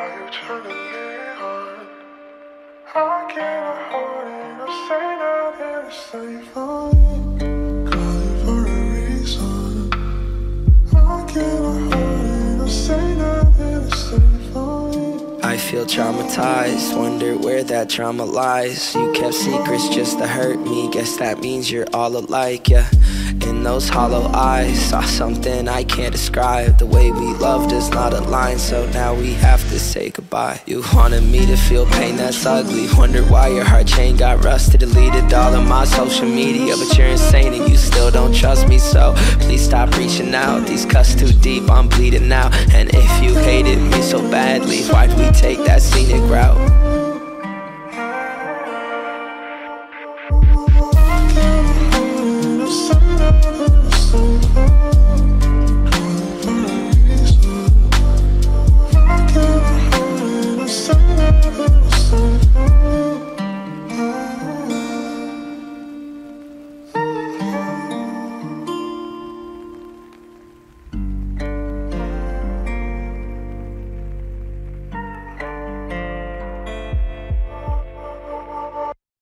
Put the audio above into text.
Why you tryna leave on? I hold it? I say nothing to say for you. I feel traumatized, wonder where that trauma lies. You kept secrets just to hurt me, guess that means you're all alike, yeah. In those hollow eyes, saw something I can't describe. The way we loved is not aligned, so now we have to say goodbye. You wanted me to feel pain that's ugly, wonder why your heart chain got rusted. Deleted all of my social media, but you're insane and you still don't trust me, so please stop reaching out. These cuts too deep, I'm bleeding now. And if you hated me so take that scenic route?